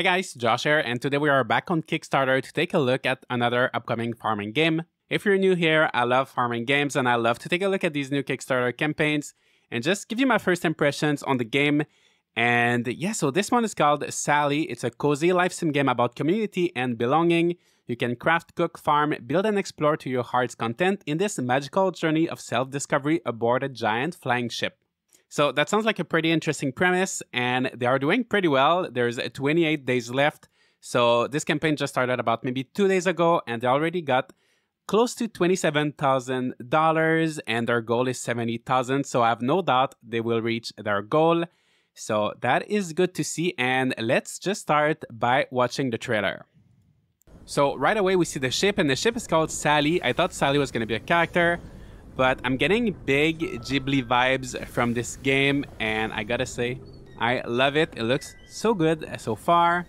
Hey guys, Josh here, and today we are back on Kickstarter to take a look at another upcoming farming game. If you're new here, I love farming games and I love to take a look at these new Kickstarter campaigns and just give you my first impressions on the game. And yeah, so this one is called Sally. It's a cozy life sim game about community and belonging. You can craft, cook, farm, build, and explore to your heart's content in this magical journey of self discovery aboard a giant flying ship. So that sounds like a pretty interesting premise, and they are doing pretty well. There's uh, 28 days left. So this campaign just started about maybe two days ago, and they already got close to $27,000 and their goal is 70,000. So I have no doubt they will reach their goal. So that is good to see. And let's just start by watching the trailer. So right away we see the ship and the ship is called Sally. I thought Sally was going to be a character, but I'm getting big Ghibli vibes from this game and I gotta say, I love it. It looks so good so far.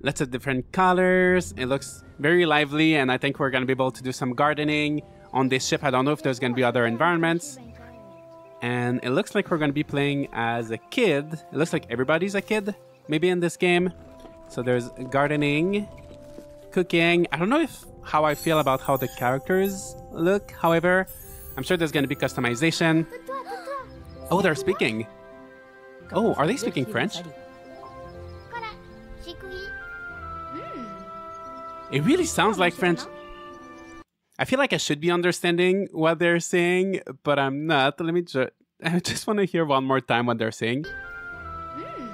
Lots of different colors. It looks very lively and I think we're to be able to do some gardening on this ship. I don't know if there's to be other environments. And it looks like we're to be playing as a kid. It looks like everybody's a kid, maybe in this game. So there's gardening, cooking. I don't know if how I feel about how the characters look. However, I'm sure there's going to be customization. Oh, they're speaking. Oh, are they speaking French? It really sounds like French. I feel like I should be understanding what they're saying, but I'm not. Let me just. I just want to hear one more time what they're saying. Hmm.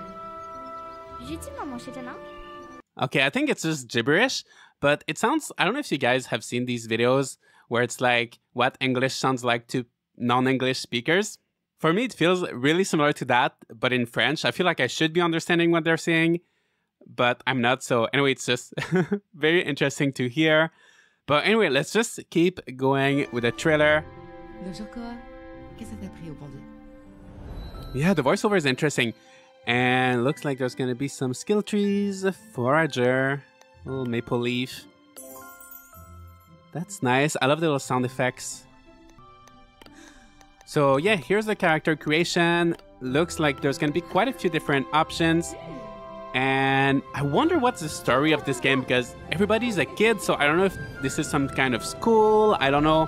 Okay, I think it's just gibberish, but it sounds. I don't know if you guys have seen these videos where it's like what English sounds like to non English speakers. For me, it feels really similar to that, but in French. I feel like I should be understanding what they're saying, but I'm not. So, anyway, it's just very interesting to hear. But anyway, let's just keep going with the trailer. Yeah, the voiceover is interesting. And looks like there's gonna be some skill trees, forager, little maple leaf. That's nice. I love the little sound effects. So yeah, here's the character creation. Looks like there's gonna be quite a few different options. And I wonder what's the story of this game because everybody's a kid, so I don't know if this is some kind of school. I don't know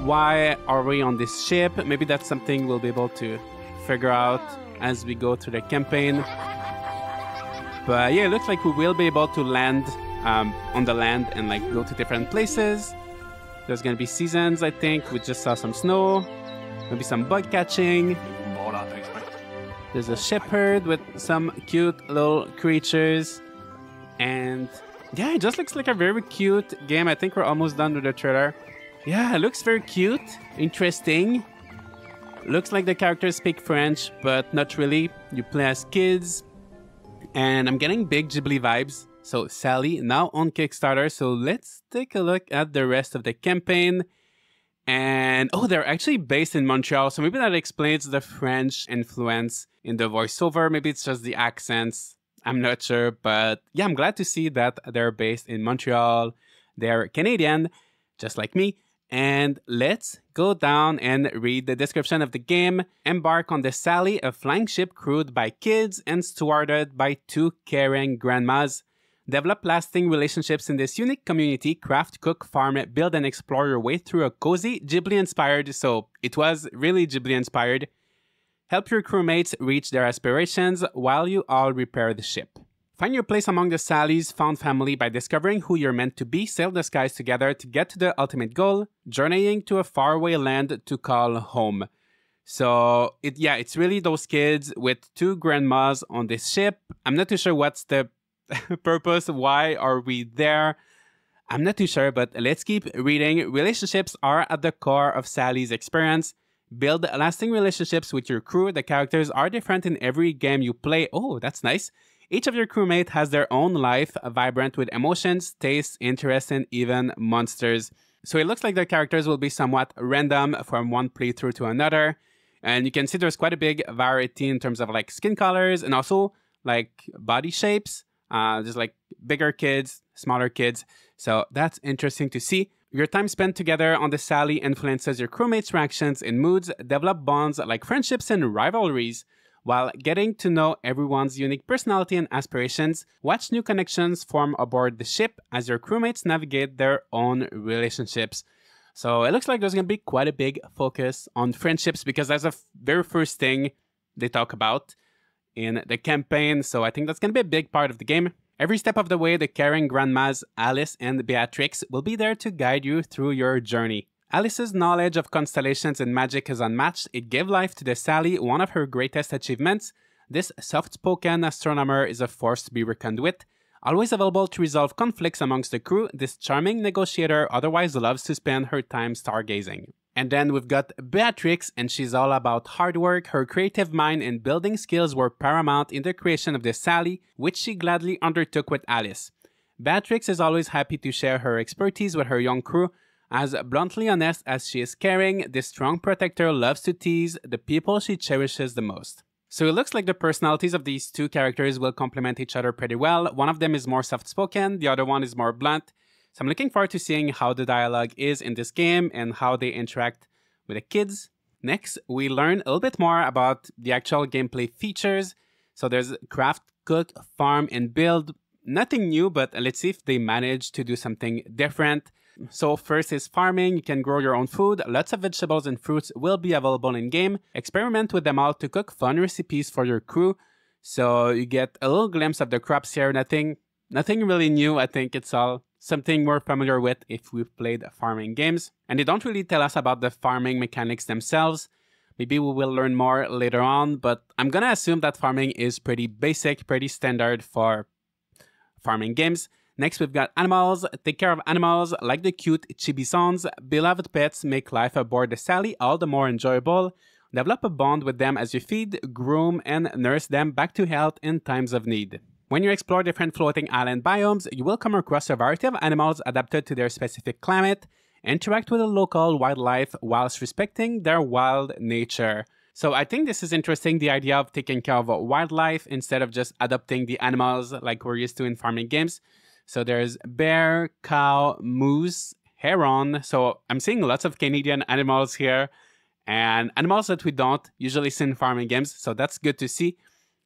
why are we on this ship. Maybe that's something we'll be able to figure out as we go through the campaign. But yeah, it looks like we will be able to land um, on the land and like go to different places. There's gonna be seasons, I think. We just saw some snow, maybe some bug catching. There's a shepherd with some cute little creatures. And yeah, it just looks like a very cute game. I think we're almost done with the trailer. Yeah, it looks very cute, interesting. Looks like the characters speak French, but not really. You play as kids. And I'm getting big Ghibli vibes. So Sally now on Kickstarter. So let's take a look at the rest of the campaign. And oh, they're actually based in Montreal. So maybe that explains the French influence in the voiceover. Maybe it's just the accents. I'm not sure. But yeah, I'm glad to see that they're based in Montreal. They're Canadian, just like me. And let's go down and read the description of the game. Embark on the Sally, a flying ship crewed by kids and stewarded by two caring grandmas. Develop lasting relationships in this unique community, craft, cook, farm, build, and explore your way through a cozy, Ghibli inspired, so it was really Ghibli inspired. Help your crewmates reach their aspirations while you all repair the ship. Find your place among the Sally's found family by discovering who you're meant to be, sail the skies together to get to the ultimate goal, journeying to a faraway land to call home. So, it, yeah, it's really those kids with two grandmas on this ship. I'm not too sure what's the purpose. Why are we there? I'm not too sure, but let's keep reading. Relationships are at the core of Sally's experience. Build lasting relationships with your crew. The characters are different in every game you play. Oh, that's nice. Each of your crewmates has their own life, vibrant with emotions, tastes, interests, and even monsters. So it looks like the characters will be somewhat random from one playthrough to another. And you can see there's quite a big variety in terms of like skin colors and also like body shapes. Uh, there's like bigger kids, smaller kids. So that's interesting to see. Your time spent together on the Sally influences your crewmates' reactions and moods, develop bonds like friendships and rivalries. While getting to know everyone's unique personality and aspirations, watch new connections form aboard the ship as your crewmates navigate their own relationships. So it looks like there's going to be quite a big focus on friendships because that's the very first thing they talk about in the campaign. So I think that's going to be a big part of the game. Every step of the way, the caring grandmas Alice and Beatrix will be there to guide you through your journey. Alice's knowledge of constellations and magic is unmatched. It gave life to the Sally, one of her greatest achievements. This soft spoken astronomer is a force to be reckoned with. Always available to resolve conflicts amongst the crew, this charming negotiator otherwise loves to spend her time stargazing. And then we've got Beatrix, and she's all about hard work. Her creative mind and building skills were paramount in the creation of the Sally, which she gladly undertook with Alice. Beatrix is always happy to share her expertise with her young crew. As bluntly honest as she is caring, this strong protector loves to tease the people she cherishes the most. So it looks like the personalities of these two characters will complement each other pretty well. One of them is more soft spoken, the other one is more blunt. So I'm looking forward to seeing how the dialogue is in this game and how they interact with the kids. Next, we learn a little bit more about the actual gameplay features. So there's craft, cook, farm, and build. Nothing new, but let's see if they manage to do something different. So first is farming, you can grow your own food, lots of vegetables and fruits will be available in game. Experiment with them all to cook fun recipes for your crew. So you get a little glimpse of the crops here, nothing nothing really new, I think it's all something we're familiar with if we've played farming games. And they don't really tell us about the farming mechanics themselves. Maybe we will learn more later on, but I'm gonna assume that farming is pretty basic, pretty standard for farming games. Next, we've got animals. Take care of animals like the cute chibisons. Beloved pets make life aboard the Sally all the more enjoyable. Develop a bond with them as you feed, groom, and nurse them back to health in times of need. When you explore different floating island biomes, you will come across a variety of animals adapted to their specific climate. Interact with the local wildlife whilst respecting their wild nature. So I think this is interesting the idea of taking care of wildlife instead of just adopting the animals like we're used to in farming games. So there's bear, cow, moose, heron. So I'm seeing lots of Canadian animals here and animals that we don't usually see in farming games. So that's good to see.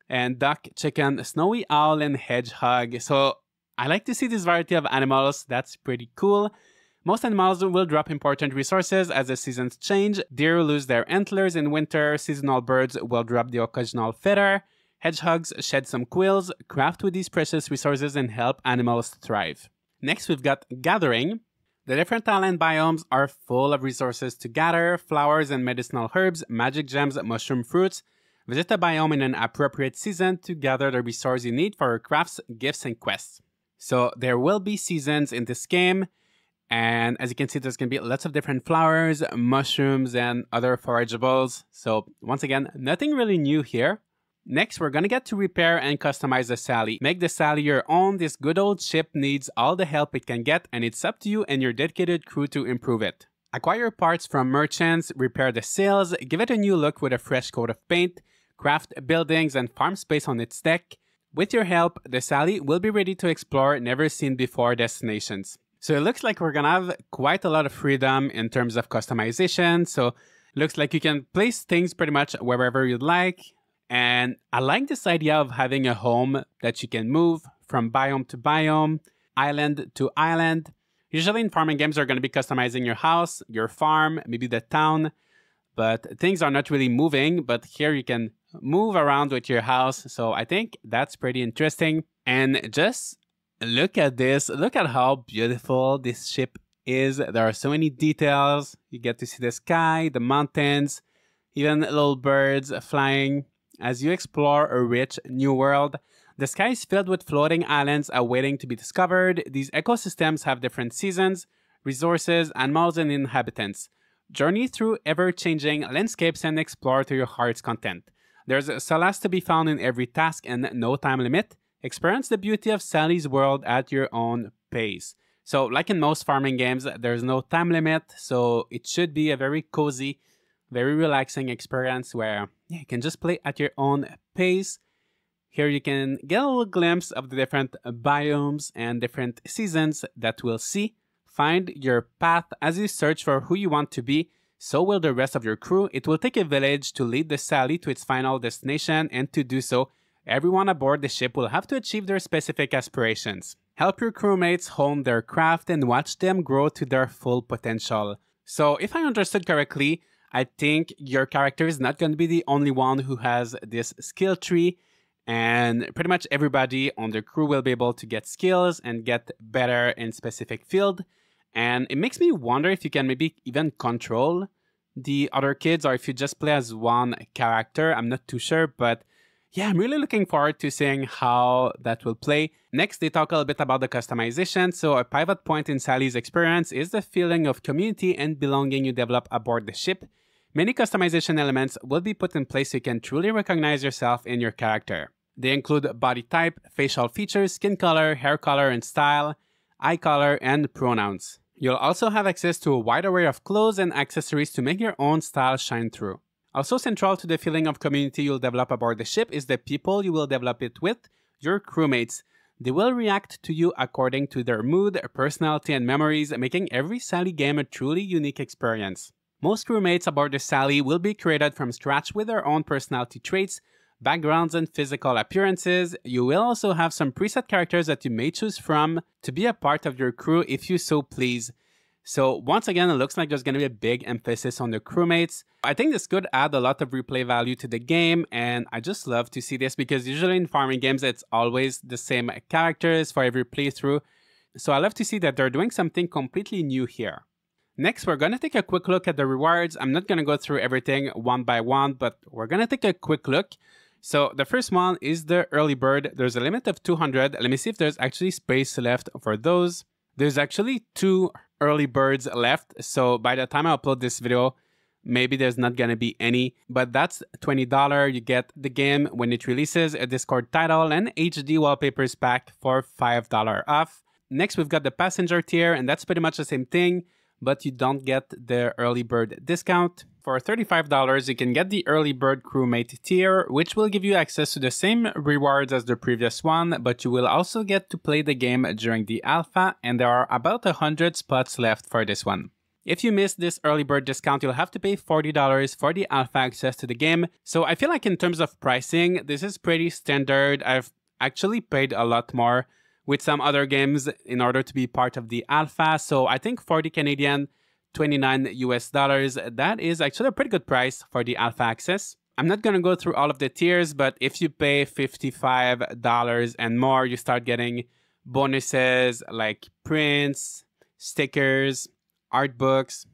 And duck, chicken, snowy owl, and hedgehog. So I like to see this variety of animals. That's pretty cool. Most animals will drop important resources as the seasons change. Deer lose their antlers in winter. Seasonal birds will drop the occasional feather. Hedgehogs shed some quills, craft with these precious resources, and help animals thrive. Next, we've got gathering. The different island biomes are full of resources to gather flowers and medicinal herbs, magic gems, mushroom fruits. Visit a biome in an appropriate season to gather the resources you need for crafts, gifts, and quests. So, there will be seasons in this game, and as you can see, there's going to be lots of different flowers, mushrooms, and other forageables. So, once again, nothing really new here. Next, we're gonna get to repair and customize the Sally. Make the Sally your own. This good old ship needs all the help it can get and it's up to you and your dedicated crew to improve it. Acquire parts from merchants, repair the sails, give it a new look with a fresh coat of paint, craft buildings and farm space on its deck. With your help, the Sally will be ready to explore never seen before destinations. So it looks like we're gonna have quite a lot of freedom in terms of customization. So looks like you can place things pretty much wherever you'd like. And I like this idea of having a home that you can move from biome to biome, island to island. Usually in farming games, you're going to be customizing your house, your farm, maybe the town, but things are not really moving. But here you can move around with your house. So I think that's pretty interesting. And just look at this. Look at how beautiful this ship is. There are so many details. You get to see the sky, the mountains, even little birds flying. As you explore a rich new world, the sky is filled with floating islands awaiting to be discovered. These ecosystems have different seasons, resources, animals, and inhabitants. Journey through ever changing landscapes and explore to your heart's content. There's a solace to be found in every task and no time limit. Experience the beauty of Sally's world at your own pace. So, like in most farming games, there's no time limit, so it should be a very cozy very relaxing experience where yeah, you can just play at your own pace. Here you can get a little glimpse of the different biomes and different seasons that we'll see. Find your path as you search for who you want to be. so will the rest of your crew. It will take a village to lead the Sally to its final destination, and to do so, everyone aboard the ship will have to achieve their specific aspirations. Help your crewmates hone their craft and watch them grow to their full potential. So, if I understood correctly, I think your character is not going to be the only one who has this skill tree, and pretty much everybody on the crew will be able to get skills and get better in specific field. And it makes me wonder if you can maybe even control the other kids or if you just play as one character. I'm not too sure, but yeah, I'm really looking forward to seeing how that will play. Next, they talk a little bit about the customization. So, a pivot point in Sally's experience is the feeling of community and belonging you develop aboard the ship. Many customization elements will be put in place so you can truly recognize yourself in your character. They include body type, facial features, skin color, hair color and style, eye color, and pronouns. You'll also have access to a wide array of clothes and accessories to make your own style shine through. Also central to the feeling of community you'll develop aboard the ship is the people you will develop it with, your crewmates. They will react to you according to their mood, personality, and memories, making every Sally game a truly unique experience. Most crewmates aboard the Sally will be created from scratch with their own personality traits, backgrounds, and physical appearances. You will also have some preset characters that you may choose from to be a part of your crew if you so please. So once again, it looks like there's going to be a big emphasis on the crewmates. I think this could add a lot of replay value to the game, and I just love to see this because usually in farming games, it's always the same characters for every playthrough. So I love to see that they're doing something completely new here. Next, we're going to take a quick look at the rewards. I'm not going to go through everything one by one, but we're going to take a quick look. So the first one is the early bird. There's a limit of 200. Let me see if there's actually space left for those. There's actually two early birds left. So by the time I upload this video, maybe there's not going to be any, but that's $20. You get the game when it releases, a Discord title, and HD wallpapers pack for $5 off. Next, we've got the passenger tier, and that's pretty much the same thing, but you don't get the early bird discount. For $35, you can get the Early Bird Crewmate tier, which will give you access to the same rewards as the previous one, but you will also get to play the game during the alpha, and there are about 100 spots left for this one. If you miss this early bird discount, you'll have to pay $40 for the alpha access to the game. So I feel like in terms of pricing, this is pretty standard. I've actually paid a lot more with some other games in order to be part of the alpha. So I think 40 Canadian 29 US dollars. That is actually a pretty good price for the alpha access. I'm not going to go through all of the tiers, but if you pay $55 and more, you start getting bonuses like prints, stickers, art books.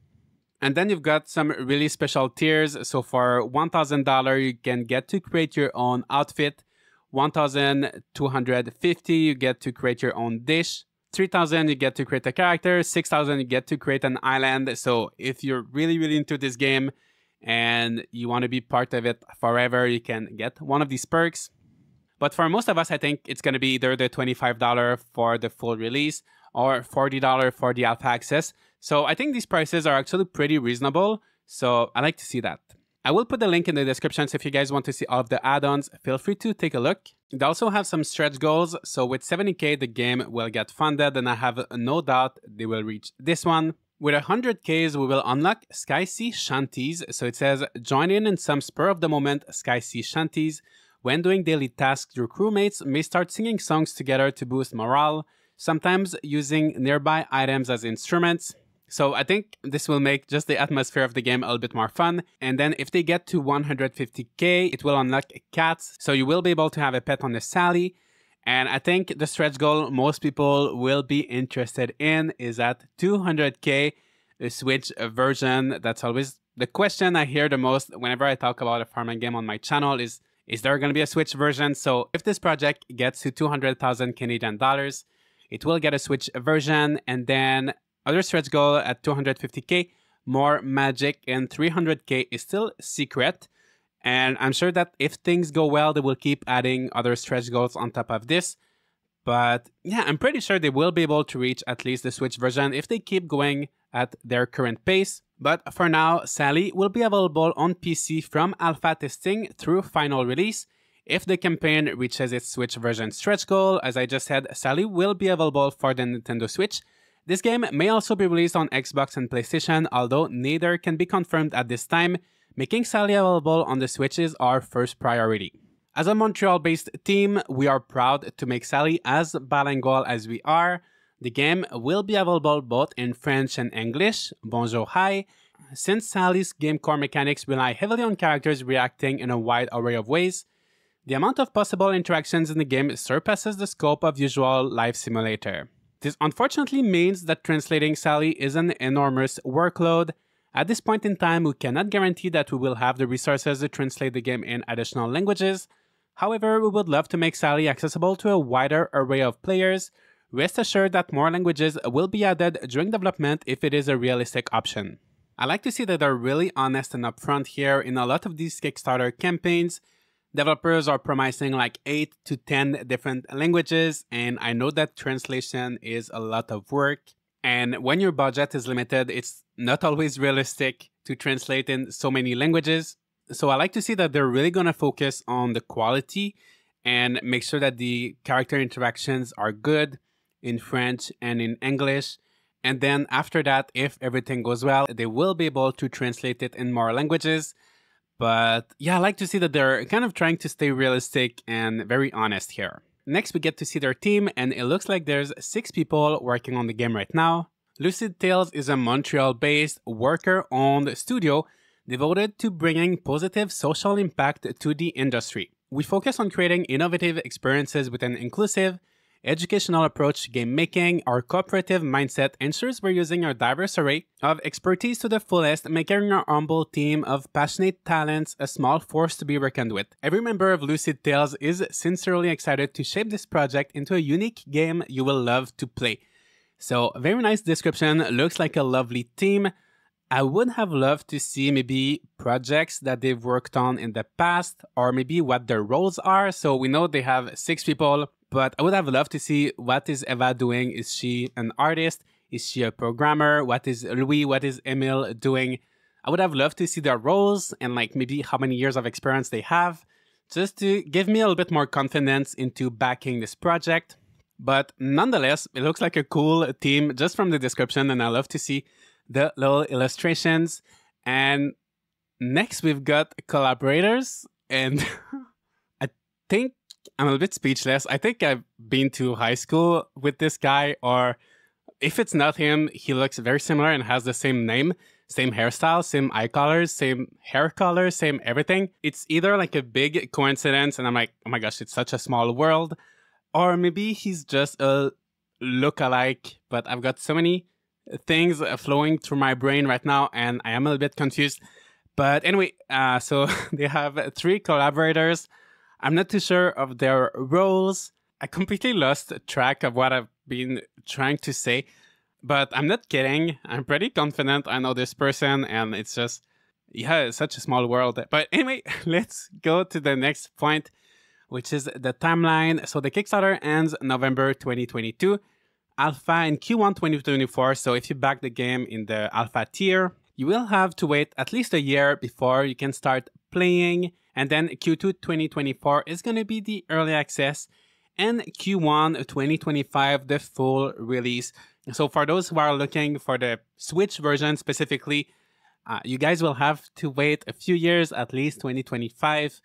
And then you've got some really special tiers. So for $1,000, you can get to create your own outfit. 1,250, you get to create your own dish. 3000 you get to create a character. 6000 you get to create an island. So if you're really really into this game and you want to be part of it forever you can get one of these perks. But for most of us i think it's going to be either the $25 for the full release or $40 for the alpha access. So i think these prices are actually pretty reasonable. So i like to see that I will put the link in the description so if you guys want to see all of the add-ons, feel free to take a look. They also have some stretch goals, so with 70k the game will get funded and I have no doubt they will reach this one. With 100ks we will unlock Sky Sea Shanties, so it says join in in some spur of the moment Sky Sea Shanties. When doing daily tasks, your crewmates may start singing songs together to boost morale, sometimes using nearby items as instruments. So I think this will make just the atmosphere of the game a little bit more fun. And then if they get to 150k, it will unlock cats. So you will be able to have a pet on the Sally. And I think the stretch goal most people will be interested in is at 200k, a Switch version. That's always the question I hear the most whenever I talk about a farming game on my channel is is there going to be a Switch version? So if this project gets to 200,000 Canadian dollars, it will get a Switch version and then other stretch goal at 250k, more magic, and 300k is still secret. And I'm sure that if things go well, they will keep adding other stretch goals on top of this. But yeah, I'm pretty sure they will be able to reach at least the Switch version if they keep going at their current pace. But for now, Sally will be available on PC from alpha testing through final release. If the campaign reaches its Switch version stretch goal, as I just said, Sally will be available for the Nintendo Switch This game may also be released on Xbox and PlayStation, although neither can be confirmed at this time, making Sally available on the Switch is our first priority. As a Montreal based team, we are proud to make Sally as bilingual as we are. The game will be available both in French and English. Bonjour, hi. Since Sally's game core mechanics rely heavily on characters reacting in a wide array of ways, the amount of possible interactions in the game surpasses the scope of usual life simulator. This unfortunately means that translating Sally is an enormous workload. At this point in time, we cannot guarantee that we will have the resources to translate the game in additional languages. However, we would love to make Sally accessible to a wider array of players. Rest assured that more languages will be added during development if it is a realistic option. I like to see that they're really honest and upfront here in a lot of these Kickstarter campaigns. Developers are promising like 8 to 10 different languages, and I know that translation is a lot of work. And when your budget is limited, it's not always realistic to translate in so many languages. So I like to see that they're really going to focus on the quality and make sure that the character interactions are good in French and in English. And then after that, if everything goes well, they will be able to translate it in more languages. But yeah, I like to see that they're kind of trying to stay realistic and very honest here. Next, we get to see their team, and it looks like there's six people working on the game right now. Lucid Tales is a Montreal based, worker owned studio devoted to bringing positive social impact to the industry. We focus on creating innovative experiences with an inclusive, educational approach to game making, our cooperative mindset ensures we're using our diverse array of expertise to the fullest, making our humble team of passionate talents a small force to be reckoned with. Every member of Lucid Tales is sincerely excited to shape this project into a unique game you will love to play. So, very nice description, looks like a lovely team. I would have loved to see maybe projects that they've worked on in the past or maybe what their roles are. So we know they have six people but I would have loved to see what is Eva doing. Is she an artist? Is she a programmer? What is Louis? What is Emil doing? I would have loved to see their roles and like maybe how many years of experience they have, just to give me a little bit more confidence into backing this project. But nonetheless, it looks like a cool team just from the description, and I love to see the little illustrations. And next, we've got collaborators, and I think I'm a bit speechless. I think I've been to high school with this guy, or if it's not him, he looks very similar and has the same name, same hairstyle, same eye colors, same hair color, same everything. It's either like a big coincidence, and I'm like, oh my gosh, it's such a small world, or maybe he's just a look-alike. But I've got so many things flowing through my brain right now, and I am a little bit confused. But anyway, uh, so they have three collaborators. I'm not too sure of their roles. I completely lost track of what I've been trying to say, but I'm not kidding. I'm pretty confident I know this person, and it's just, yeah, it's such a small world. But anyway, let's go to the next point, which is the timeline. So the Kickstarter ends November 2022, alpha in Q1 2024. So if you back the game in the alpha tier, you will have to wait at least a year before you can start playing and then Q2 2024 is going to be the early access and Q1 2025 the full release. So for those who are looking for the Switch version specifically, uh, you guys will have to wait a few years, at least 2025.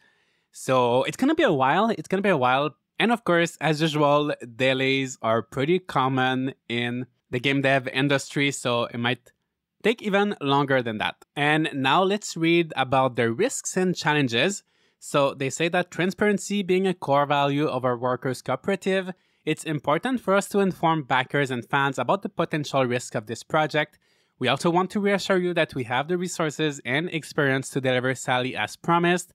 So it's gonna be a while. It's gonna be a while. And of course, as usual, delays are pretty common in the game dev industry. So it might take even longer than that. And now let's read about the risks and challenges. So they say that transparency being a core value of our workers cooperative, it's important for us to inform backers and fans about the potential risk of this project. We also want to reassure you that we have the resources and experience to deliver Sally as promised.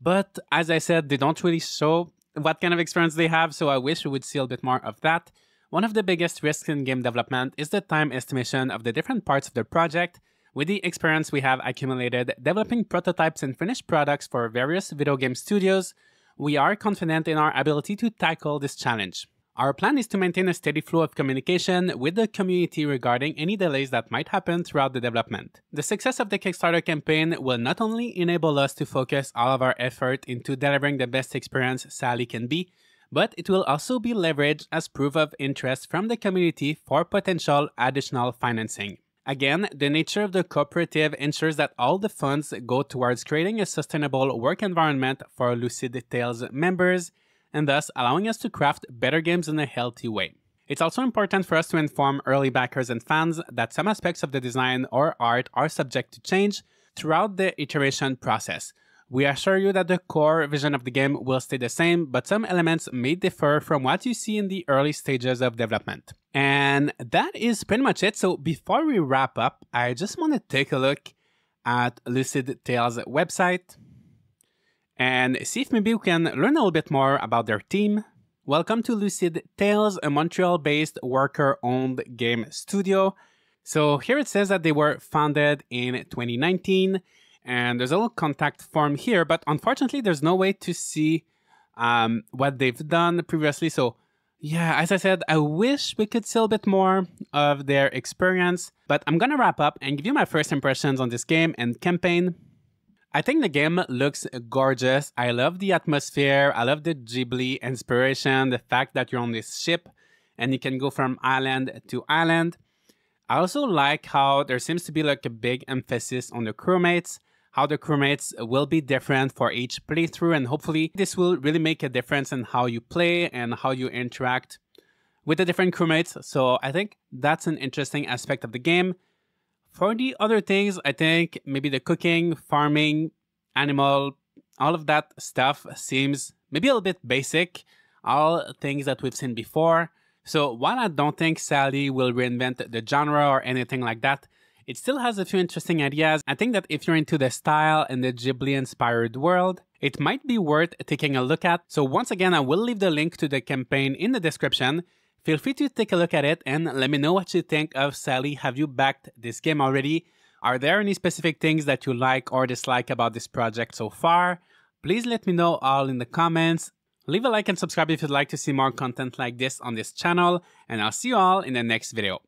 But as I said, they don't really show what kind of experience they have, so I wish we would see a bit more of that. One of the biggest risks in game development is the time estimation of the different parts of the project. With the experience we have accumulated developing prototypes and finished products for various video game studios, we are confident in our ability to tackle this challenge. Our plan is to maintain a steady flow of communication with the community regarding any delays that might happen throughout the development. The success of the Kickstarter campaign will not only enable us to focus all of our effort into delivering the best experience Sally can be, but it will also be leveraged as proof of interest from the community for potential additional financing. Again, the nature of the cooperative ensures that all the funds go towards creating a sustainable work environment for Lucid Tales members, and thus allowing us to craft better games in a healthy way. It's also important for us to inform early backers and fans that some aspects of the design or art are subject to change throughout the iteration process. We assure you that the core vision of the game will stay the same, but some elements may differ from what you see in the early stages of development. And that is pretty much it. So before we wrap up, I just want to take a look at Lucid Tales website and see if maybe we can learn a little bit more about their team. Welcome to Lucid Tales, a Montreal-based worker-owned game studio. So here it says that they were founded in 2019 and there's a little contact form here, but unfortunately there's no way to see um, what they've done previously. So yeah, as I said, I wish we could see a bit more of their experience, but I'm gonna wrap up and give you my first impressions on this game and campaign. I think the game looks gorgeous. I love the atmosphere. I love the Ghibli inspiration, the fact that you're on this ship and you can go from island to island. I also like how there seems to be like a big emphasis on the crewmates how the crewmates will be different for each playthrough and hopefully this will really make a difference in how you play and how you interact with the different crewmates. So I think that's an interesting aspect of the game. For the other things, I think maybe the cooking, farming, animal, all of that stuff seems maybe a little bit basic, all things that we've seen before. So while I don't think Sally will reinvent the genre or anything like that, it still has a few interesting ideas. I think that if you're into the style and the Ghibli inspired world, it might be worth taking a look at. So once again, I will leave the link to the campaign in the description. Feel free to take a look at it and let me know what you think of Sally. Have you backed this game already? Are there any specific things that you like or dislike about this project so far? Please let me know all in the comments. Leave a like and subscribe if you'd like to see more content like this on this channel, and I'll see you all in the next video.